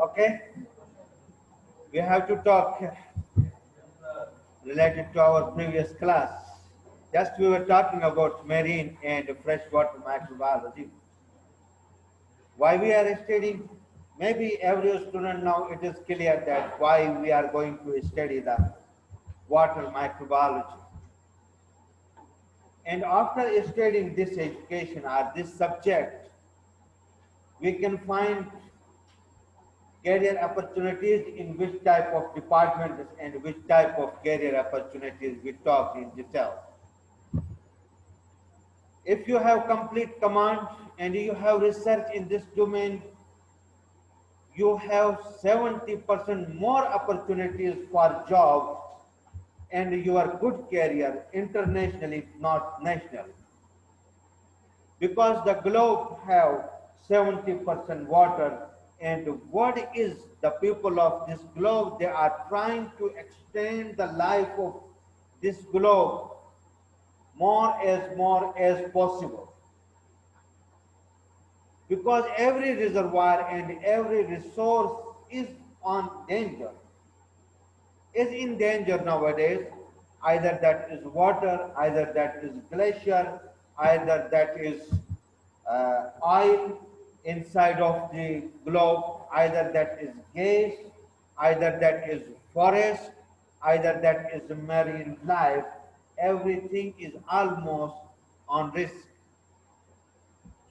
Okay? We have to talk related to our previous class. Just we were talking about marine and freshwater microbiology. Why we are studying? Maybe every student now it is clear that why we are going to study the water microbiology. And after studying this education or this subject, we can find career opportunities in which type of departments and which type of career opportunities we talk in detail. If you have complete command and you have research in this domain, you have 70% more opportunities for job and your good career internationally, not nationally. Because the globe have 70% water and what is the people of this globe? They are trying to extend the life of this globe more as more as possible. Because every reservoir and every resource is on danger, is in danger nowadays. Either that is water, either that is glacier, either that is uh, oil, inside of the globe, either that is gas, either that is forest, either that is marine life, everything is almost on risk.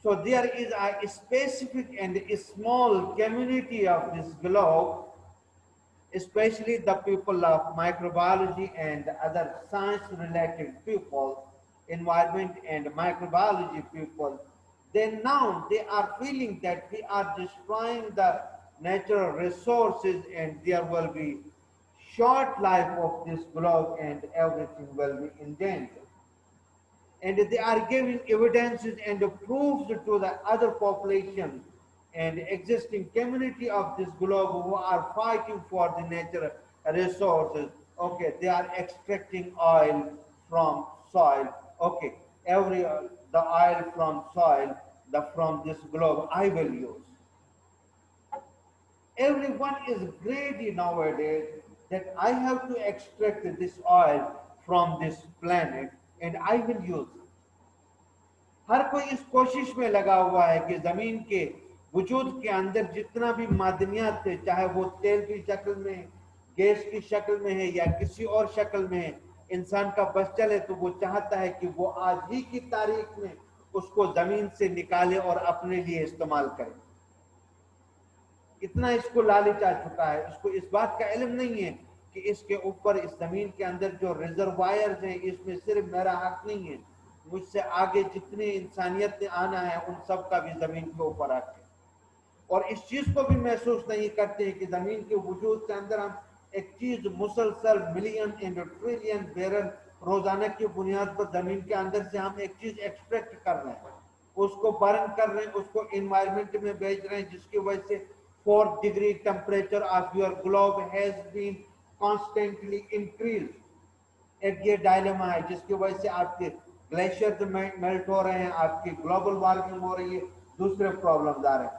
So there is a specific and a small community of this globe, especially the people of microbiology and other science related people, environment and microbiology people, then now they are feeling that we are destroying the natural resources and there will be short life of this globe and everything will be in danger. And they are giving evidences and proofs to the other population and existing community of this globe who are fighting for the natural resources. Okay, they are extracting oil from soil. Okay, every the oil from soil, the from this globe, I will use. Everyone is greedy nowadays that I have to extract this oil from this planet and I will use it. ہر کوئی اس کوشش میں لگا ہوا ہے کہ زمین کے وجود کے اندر جتنا بھی مادنیات تھے چاہے وہ تیل کی شکل میں گیس کی شکل میں ہے یا کسی اور شکل میں ہے انسان کا بس چلے تو وہ چاہتا ہے کہ وہ آج ہی کی تاریخ میں اس کو زمین سے نکالے اور اپنے لیے استعمال کرے۔ اتنا اس کو لالچ آ چکا ہے۔ اس کو اس بات کا علم نہیں ہے کہ اس کے اوپر، اس زمین کے اندر جو ریزروائرز ہیں، اس میں صرف میرا حق نہیں ہے۔ مجھ سے آگے جتنے انسانیت نے آنا ہے، ان سب کا بھی زمین کے اوپر حق ہے۔ اور اس چیز کو بھی محسوس نہیں کرتے ہیں کہ زمین کے وجود کے اندر ہم ایک چیز مسلسل ملین اینڈ ٹریلین بیرن روزانہ کی بنیاد پر زمین کے اندر سے ہم ایک چیز ایکسٹریکٹ کر رہے ہیں۔ اس کو برن کر رہے ہیں، اس کو انوائرمنٹ میں بھیج رہے ہیں، جس کی وجہ سے four degree temperature of your globe has been constantly increase ایک یہ ڈائلیما ہے، جس کی وجہ سے آپ کے گلیشیئر میلٹ ہو رہے ہیں، آپ کی گلوبل وارمنگ ہو رہی ہے، دوسرے پرابلمز آ رہے ہیں۔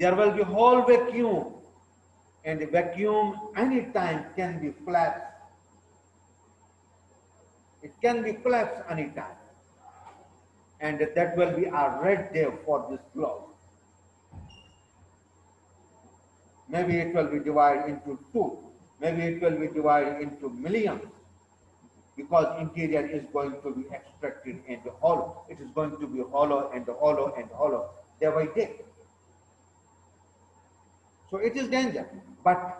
There will be whole vacuum and the vacuum anytime can be collapsed it can be collapsed anytime. And that will be a red day for this globe. Maybe it will be divided into two. Maybe it will be divided into millions. Because interior is going to be extracted and hollow. It is going to be hollow and hollow and hollow day by day. So it is danger. But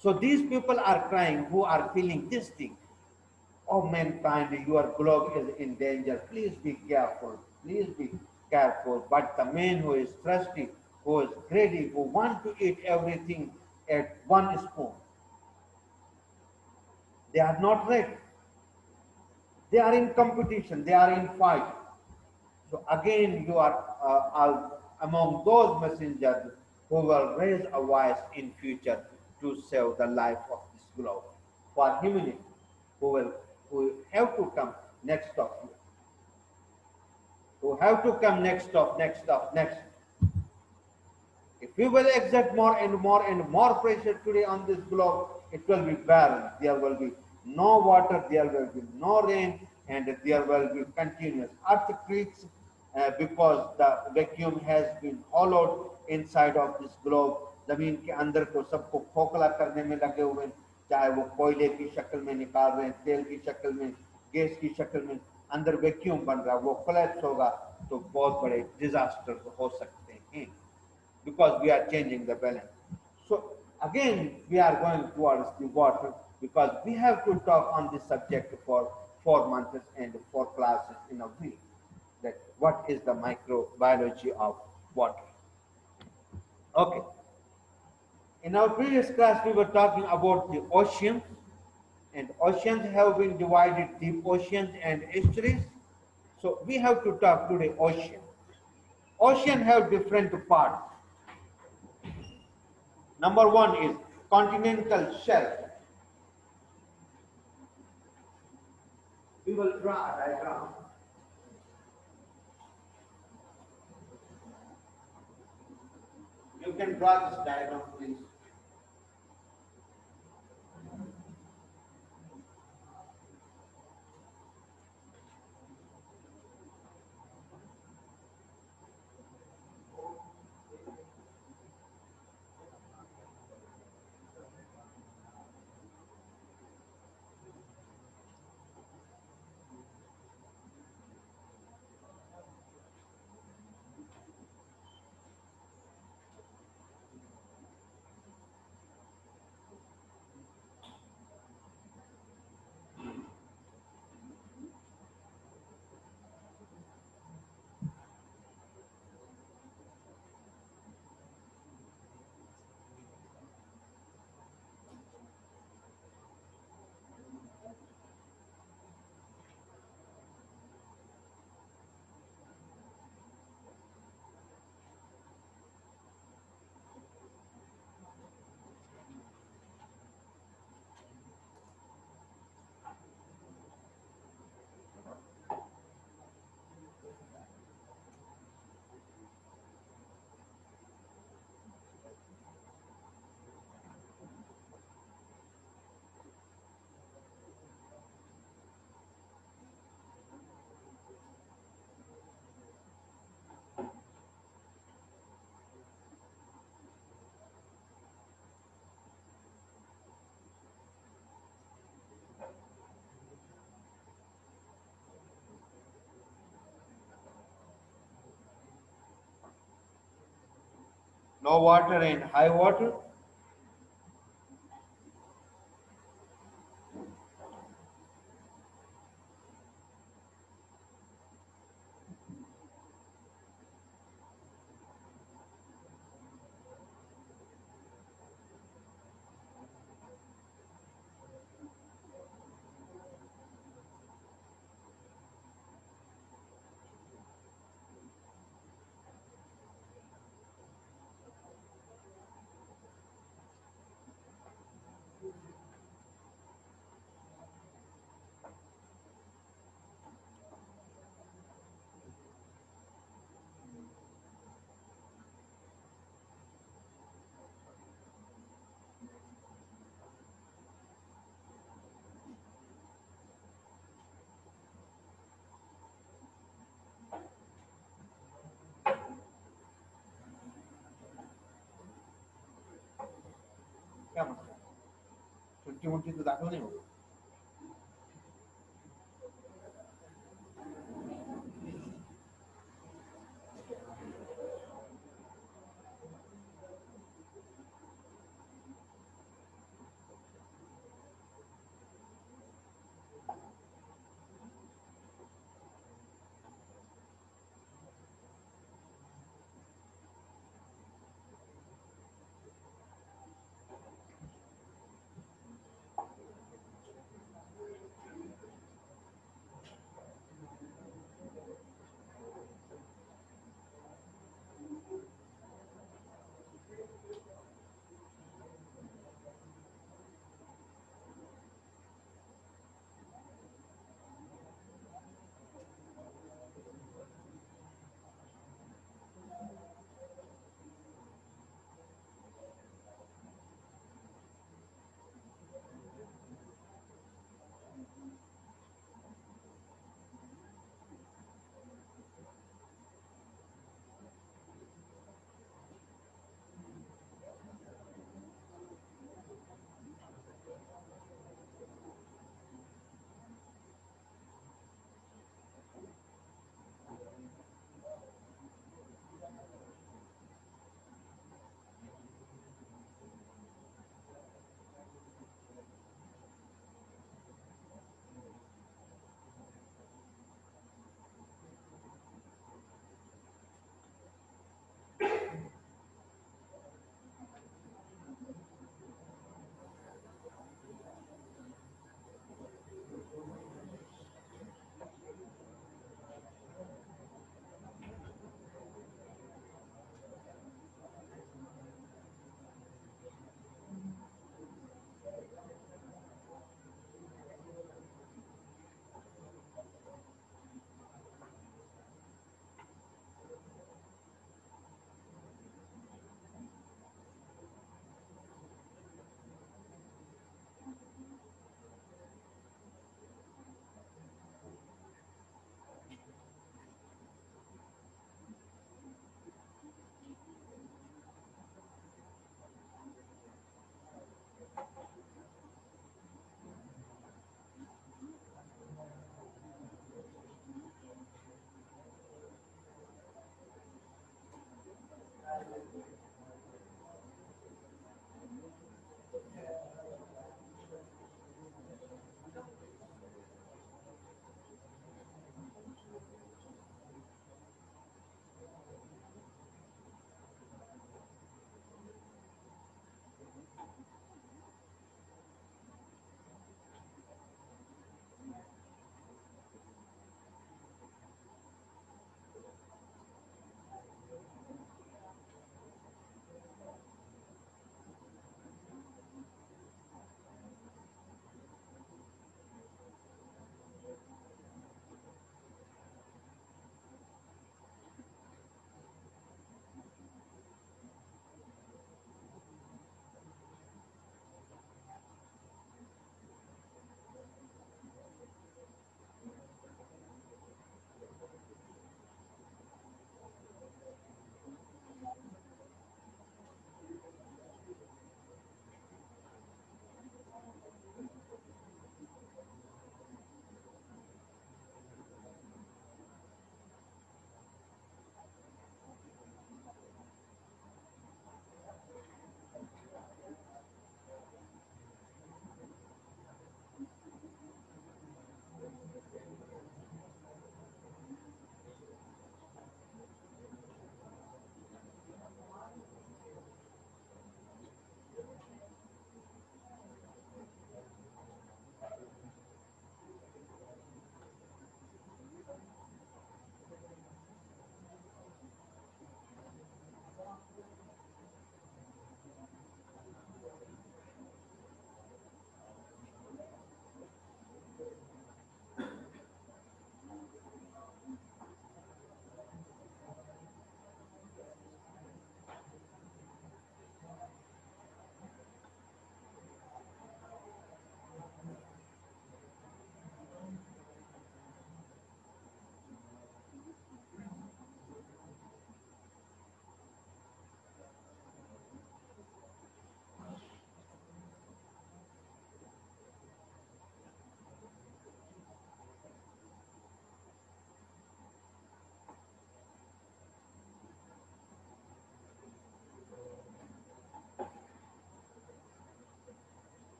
so these people are crying who are feeling this thing oh mankind, your globe is in danger. Please be careful. Please be careful. But the man who is thirsty, who is greedy, who want to eat everything at one spoon. They are not ready. They are in competition. They are in fight. So again, you are, uh, among those messengers who will raise a voice in future to save the life of this globe for humanity, who will who have to come next of you, who have to come next of next of next. If we will exert more and more and more pressure today on this globe, it will be barren. There will be no water, there will be no rain, and there will be continuous earthquakes uh, because the vacuum has been hollowed inside of this globe. जमीन के अंदर को सबको खोखला करने में लगे हुए हैं चाहे वो कोयले की शक्ल में निकाल रहे हैं तेल की शक्ल में गैस की शक्ल में अंदर वैक्यूम बन रहा है वो कोलैप्स होगा तो बहुत बड़े डिजास्टर हो सकते हैं because we are changing the balance. So again, we are going towards the water because we have to talk on this subject for four months and four classes in a week. That what is the microbiology of water? Okay. In our previous class, we were talking about the oceans, and oceans have been divided deep oceans and estuaries. So we have to talk today ocean. Ocean have different parts. Number one is continental shelf. We will draw a diagram. You can draw this diagram, please. No water and high water. মুখ্যমন্ত্রী তো দাখল নেই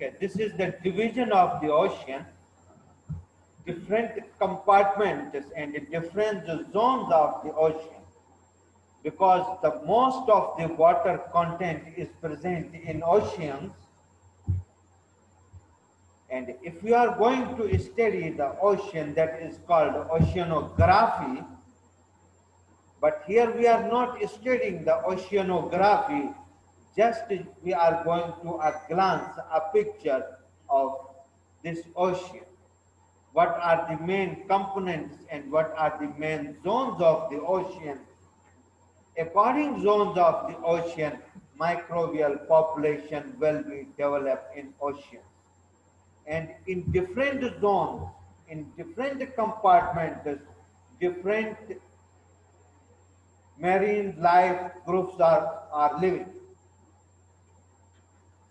Okay, this is the division of the ocean. Different compartments and different zones of the ocean. Because the most of the water content is present in oceans. And if we are going to study the ocean, that is called oceanography. But here we are not studying the oceanography, just we are going to a glance, a picture of this ocean. What are the main components and what are the main zones of the ocean? According zones of the ocean, microbial population will be developed in oceans. And in different zones, in different compartments, different marine life groups are, are living.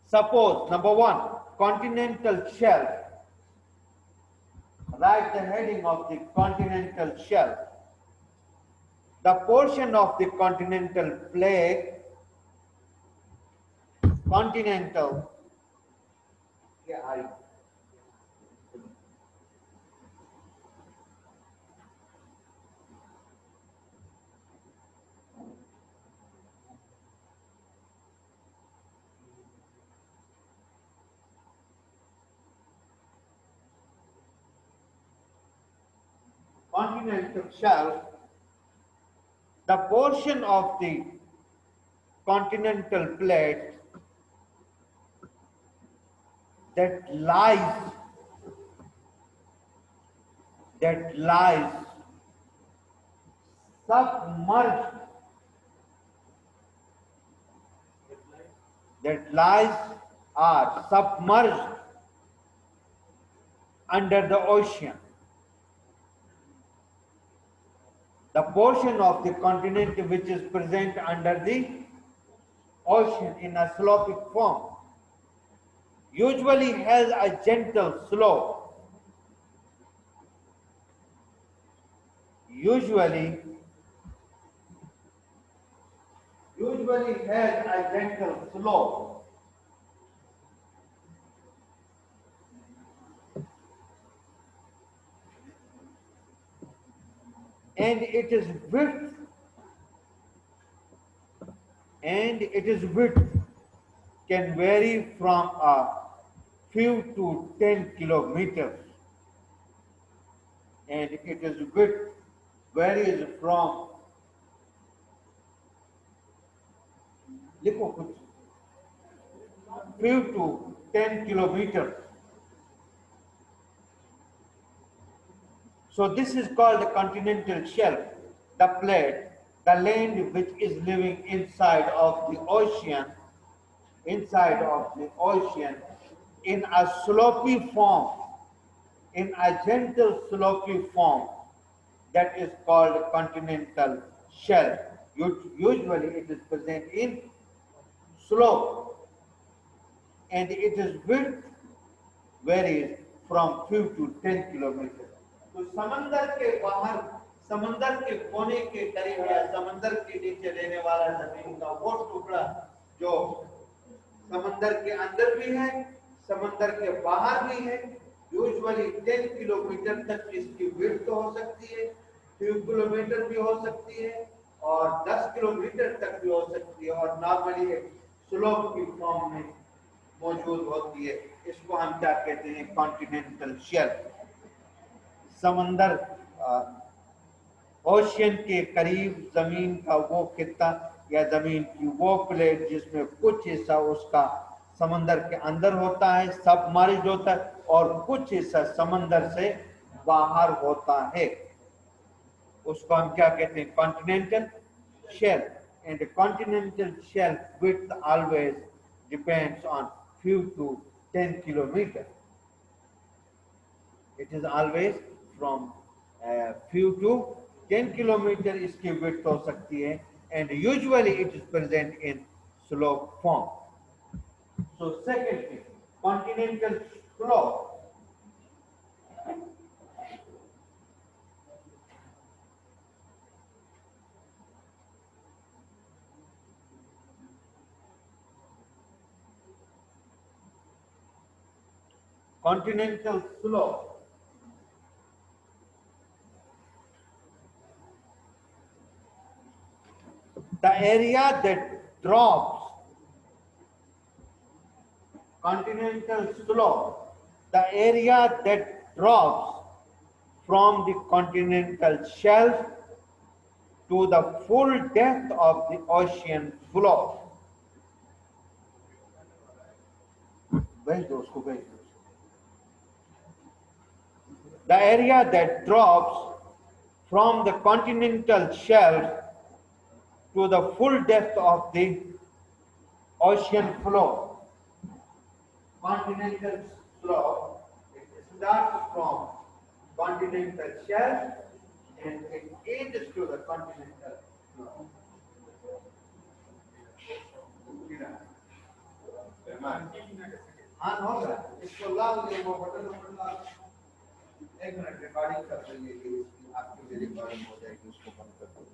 Suppose, number one, continental shelf. Write the heading of the continental shelf. The portion of the continental plate, continental, yeah, I, continental shelf, the portion of the continental plate that lies that lies submerged that lies are submerged under the ocean the portion of the continent which is present under the ocean in a slopic form usually has a gentle slope. Usually, usually has a gentle slope. and it is width and it is width can vary from a few to 10 kilometers and it is width varies from लिखो कुछ few to 10 kilometers So this is called the continental shelf, the plate, the land which is living inside of the ocean, inside of the ocean in a slopy form, in a gentle slopy form that is called continental shelf. Usually it is present in slope and it is width varies from few to 10 kilometers. تو سمندر کے باہر، سمندر کے کونے کے قریب یا سمندر کے نیچے رہنے والا زمین کا وہ ٹکڑا جو سمندر کے اندر بھی ہے، سمندر کے باہر بھی ہے یوزولی ٹین کلومیٹر تک اس کی ویڈت ہو سکتی ہے تین کلومیٹر بھی ہو سکتی ہے اور دس کلومیٹر تک بھی ہو سکتی ہے اور نارملی ہے سلوک کی فارم میں موجود ہوتی ہے۔ اس کو ہم کیا کہتے ہیں؟ کانٹینینٹل شیئر سمندر اوشین کے قریب زمین کا وہ خطہ یا زمین کی وہ پلیٹ جس میں کچھ حصہ اس کا سمندر کے اندر ہوتا ہے، سب مارج ہوتا ہے اور کچھ حصہ سمندر سے باہر ہوتا ہے۔ اس کو ہم کیا کہتے ہیں؟ Continental shelf and continental shelf with always depends on few to ten kilometre it is always from few to ten kilometre اس کی ویٹ ہو سکتی ہے and usually it is present in slope form so second thing continental slope continental slope. the area that drops. Continental slope, the area that drops from the continental shelf to the full depth of the ocean floor. The area that drops from the continental shelf to the full depth of the ocean floor. Continental slope, it starts from continental shelf and it ends to the continental floor. हाँ हो रहा है इसको लाल ये वो button button लाल एक minute recording कर देंगे कि इसकी आपकी भी रिकॉर्डिंग हो जाएगी उसको बंद कर दो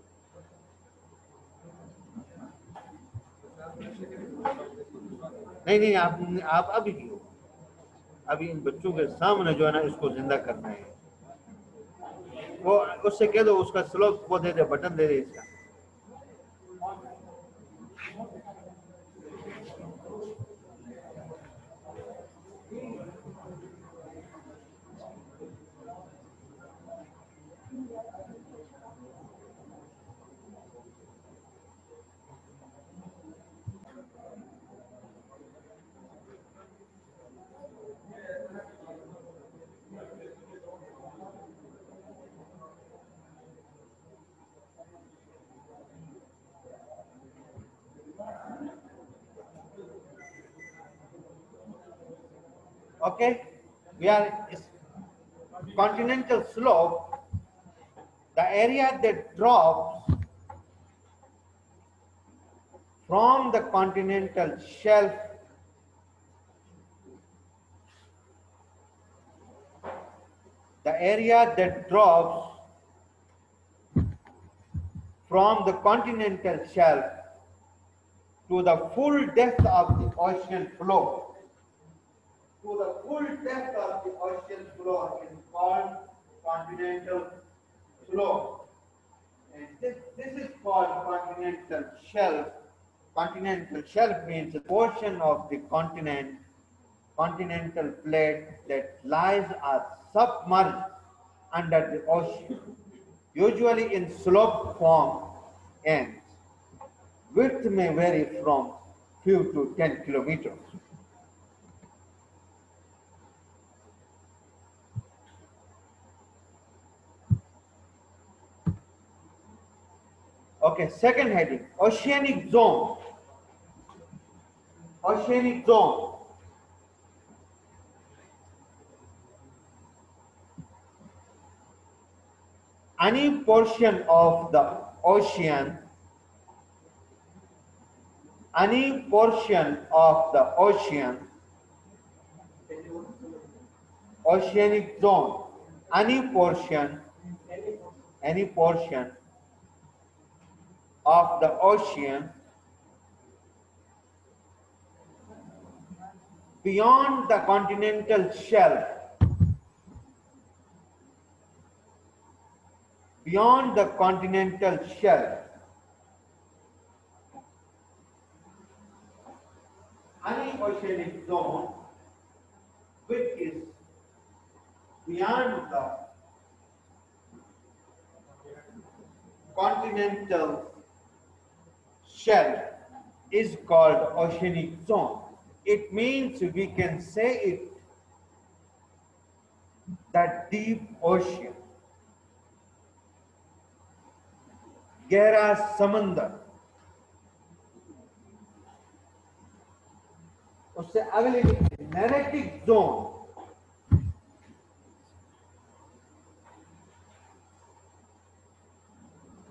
نہیں نہیں، آپ آپ ابھی بھی ہو۔ ابھی ان بچوں کے سامنے جو ہے نا، اس کو زندہ کرنا ہے۔ وہ اس سے کہہ دو، اس کا سلوک وہ دے دے، بٹن دے دے اس کا۔ Okay, we are continental slope. The area that drops from the continental shelf the area that drops from the continental shelf to the full depth of the ocean floor to the full depth of the ocean floor is called continental slope. And this, this is called continental shelf. Continental shelf means a portion of the continent, continental plate that lies or submerged under the ocean, usually in slope form and width may vary from few to 10 kilometers. Okay, second heading, oceanic zone. Oceanic zone. Any portion of the ocean, any portion of the ocean, oceanic zone, any portion, any portion of the ocean beyond the continental shelf. Beyond the continental shelf. Any oceanic zone which is beyond the continental shell is called oceanic zone. It means we can say it that deep ocean, Gera Samandar. اس سے اگلی neritic zone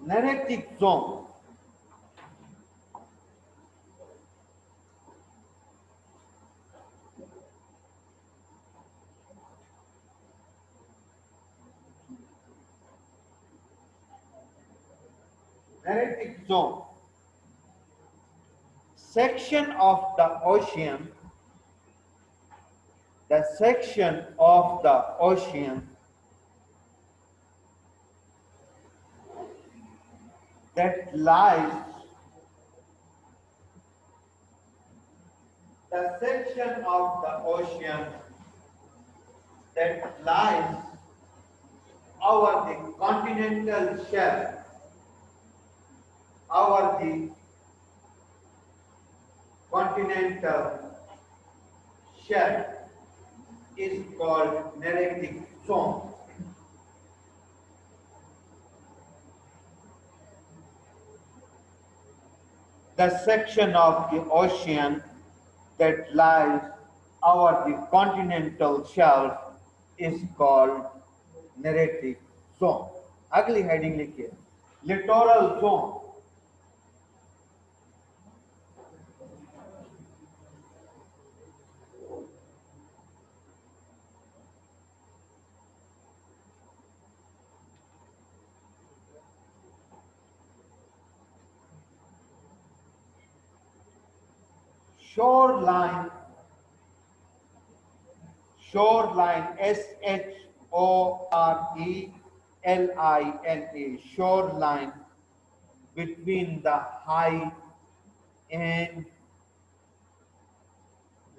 neritic zone Neritic zone. Section of the ocean the section of the ocean that lies the section of the ocean that lies over the continental shelf over the continental shelf is called neritic zone. The section of the ocean that lies over the continental shelf is called neritic zone. अगली heading लिखिए littoral zone Shoreline, shoreline, S-H-O-R-E-L-I-N-A, shoreline between the high and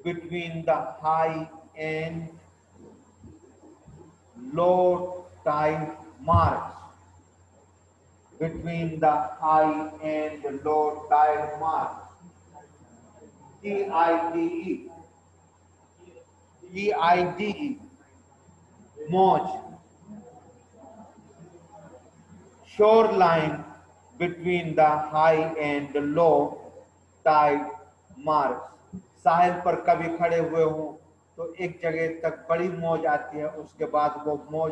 between the high and low tide marks. Between the high and low tide marks D-I-D-E. T I T E موج shore line between the high and low tide marks ساحل پر کبھی کھڑے ہوئے ہوں تو ایک جگہ تک بڑی موج آتی ہے، اس کے بعد وہ موج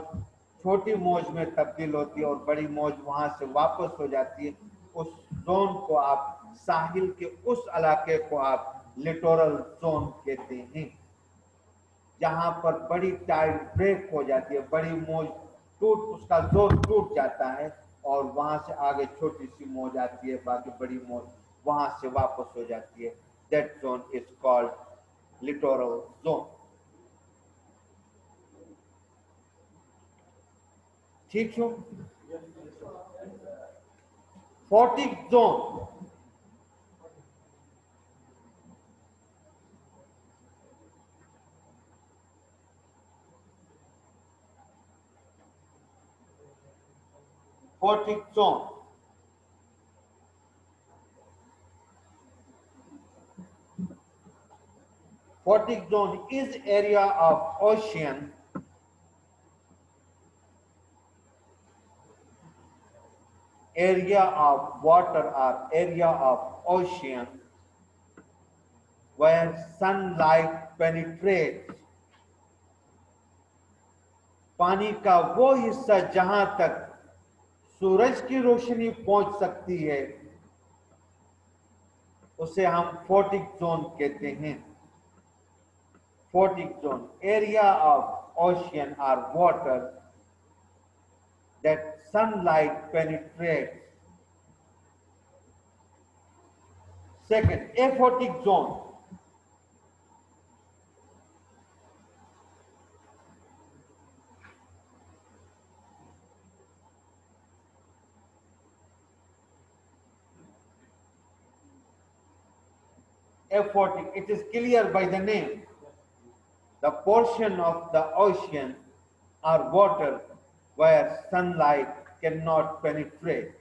چھوٹی موج میں تبدیل ہوتی ہے اور بڑی موج وہاں سے واپس ہو جاتی ہے۔ اس زون کو آپ، ساحل کے اس علاقے کو آپ لٹورل زون کہتے ہیں جہاں پر بڑی ٹائٹ بریک ہو جاتی ہے بڑی موج ٹوٹ اس کا زور ٹوٹ جاتا ہے اور وہاں سے آگے چھوٹی سی موج آتی ہے باقی بڑی موج وہاں سے واپس ہو جاتی ہے that zone is called littoral zone ٹھیک ہو photic zone photic zone Photic zone is area of ocean area of water or area of ocean where sunlight penetrates پانی کا وہ حصہ جہاں تک سورج کی روشنی پہنچ سکتی ہے۔ اسے ہم فوٹک زون کہتے ہیں۔ Photic zone, area of ocean or water that sunlight penetrate second, a aphotic zone. Aphotic, it is clear by the name. The portion of the ocean or water where sunlight cannot penetrate.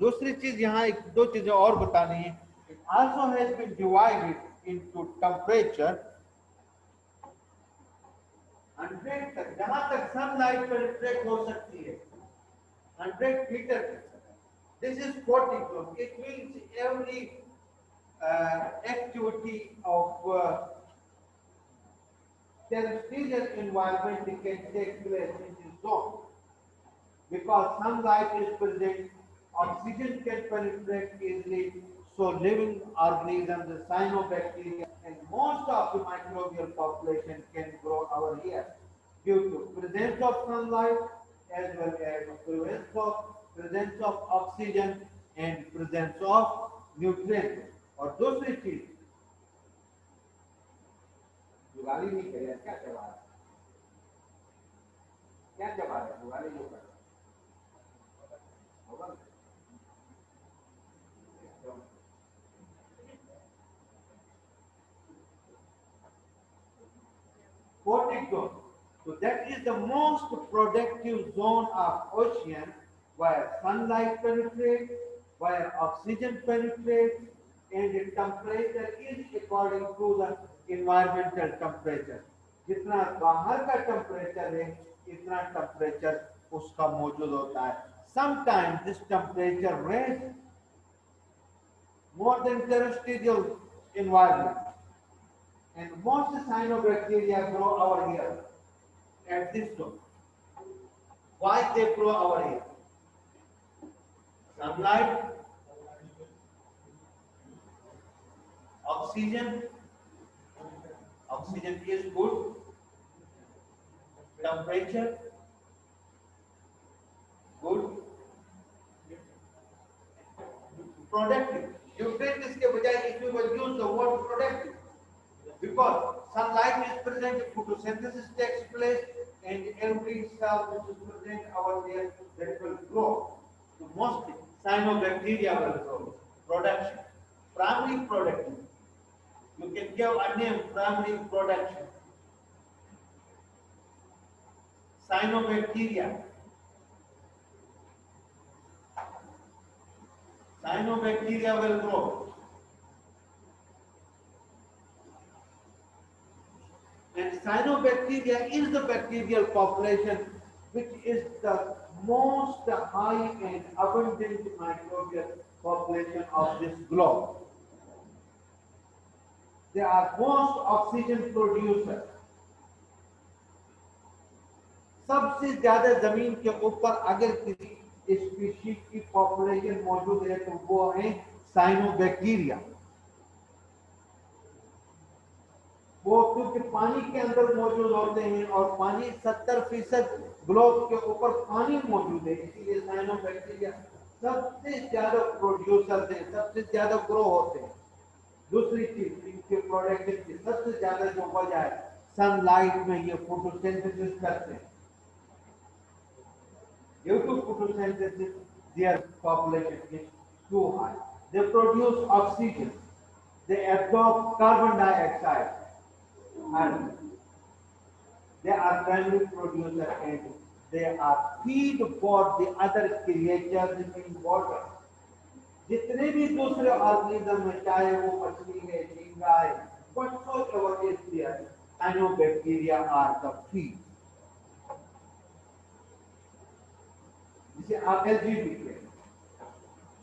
دوسری چیز یہاں ایک دو چیزیں اور بتانی ہیں۔ It also has been divided into temperature hundred تک جہاں تک سن لائٹ ہے hundred is of oxygen can penetrate easily, so living organisms, the cyanobacteria, and most of the microbial population can grow over here due to presence of sunlight as well as presence of, presence of oxygen and presence of nutrients. और दूसरी चीज जुगाली नहीं करे क्या चबा रहा है? क्या चबा रहे जुगाली जो कर Photic zone. So that is the most productive zone of ocean where sunlight penetrates, where oxygen penetrates, and the temperature is according to the environmental temperature. जितना बाहर का temperature है इतना temperature उसका मौजूद होता है Sometimes this temperature range more than terrestrial environment. Vast sign of bacteria flow over at this white they flow over he sun light oxygen آکسیجنچر گوڈ پروڈکٹ نیوٹرینس کے بجائے اس میں موجود تو what product because sunlight is present, photosynthesis takes place, and every cell which is present over there that will grow. So mostly cyanobacteria will grow. Production, primary production. You can give a name primary production. Cyanobacteria. Cyanobacteria will grow. And cyanobacteria is the bacterial population which is the most high and abundant microbial population of this globe. They are most oxygen producer. सबसे ज्यादा जमीन के ऊपर अगर किसी species की population मौजूद है तो वो है साइनोबैक्टीरिया وہ کیونکہ پانی کے اندر موجود ہوتے ہیں اور پانی ستر فیصد گلوب کے اوپر پانی موجود ہے اسی لیے سائنو بیکٹیریا سب سے زیادہ پروڈیوسر ہیں سب سے زیادہ گرو ہوتے ہیں۔ دوسری چیز ان کے پروڈکشن کی سب سے زیادہ جو وجہ ہے سن لائٹ میں یہ فوٹو سینتھسس کرتے ہیں۔ Due to photosynthesis, their population is too high. They produce And they are primary producer and they are feed for the other creatures in water. जितने भी दूसरे ऑर्गेनिज्म है चाहे वो मछली है झींगा है whatsoever is there, cyanobacteria are the feed. जिसे आप एल जी लिखते हैं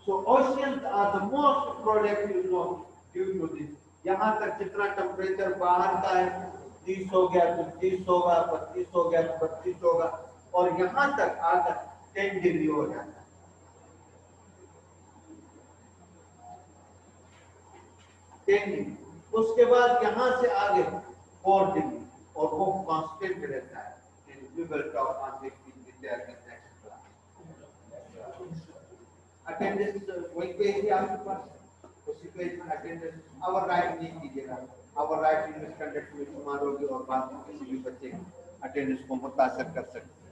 सो oceans are the most productive zone due to this यहाँ یہاں تک جتنا ٹمپریچر باہر کا ہے تیس ہو گیا تو تیس ہوگا بتیس ہو گیا تو بتیس ہوگا اور یہاں تک آ کر ٹین ڈگری ہو جاتا ٹین ڈگری اس کے بعد یہاں سے آگے فور ڈگری اور وہ کانسٹنٹ رہتا ہے اٹینڈنس وہی پہ ہی آپ کے پاس سچویشن اٹینڈنس اور رائٹ نہیں کیجیے گا اور رائٹ انویسٹ کنڈکٹ میں شمار ہوگی اور بعد میں کسی بھی بچے اٹینڈنس کو متاثر کر سکتے